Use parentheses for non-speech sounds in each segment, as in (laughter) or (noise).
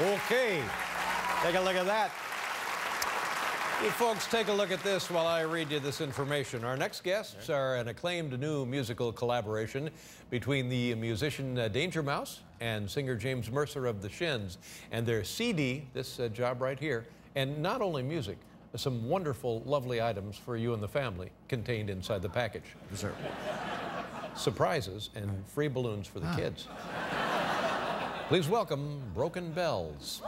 Okay, take a look at that. You folks, take a look at this while I read you this information. Our next guests are an acclaimed new musical collaboration between the musician uh, Danger Mouse and singer James Mercer of the Shins. And their CD, this uh, job right here, and not only music, some wonderful, lovely items for you and the family contained inside the package. Dessert. Surprises and free balloons for the kids. Please welcome Broken Bells.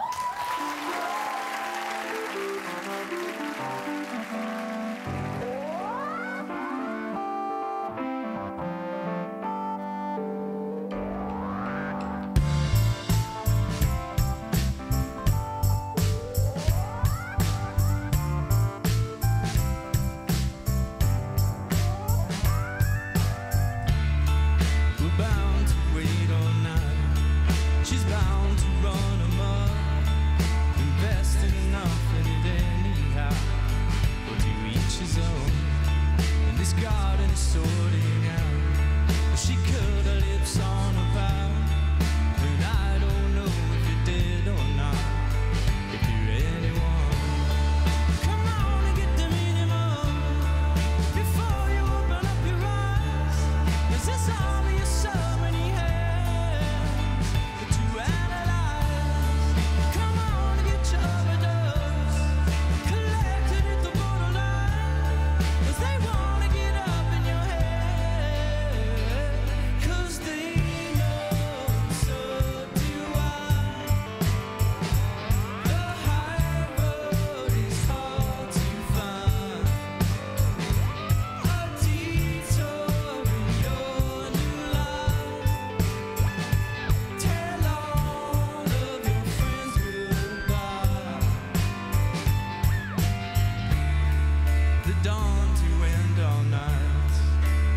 The dawn to end all night.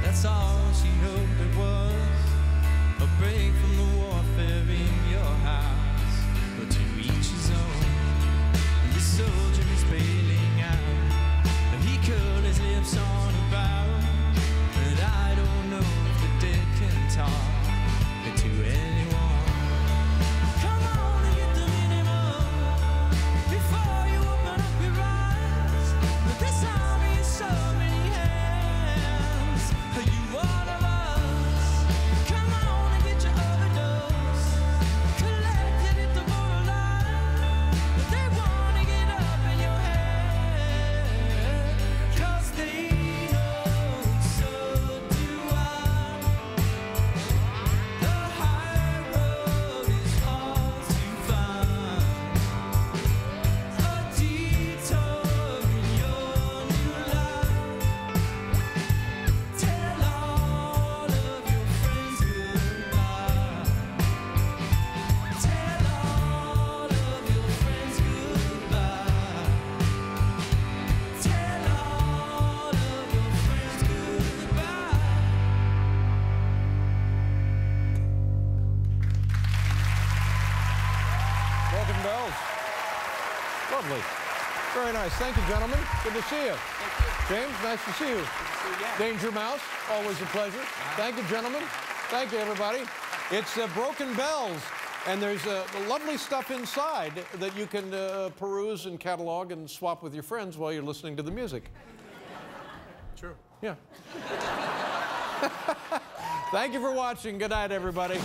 That's all she hoped it was. A break from the warfare Broken Bells. Lovely. Very nice. Thank you, gentlemen. Good to see you. James, nice to see you. Danger Mouse, always a pleasure. Thank you, gentlemen. Thank you, everybody. It's uh, Broken Bells, and there's uh, lovely stuff inside that you can uh, peruse and catalog and swap with your friends while you're listening to the music. True. Yeah. (laughs) Thank you for watching. Good night, everybody.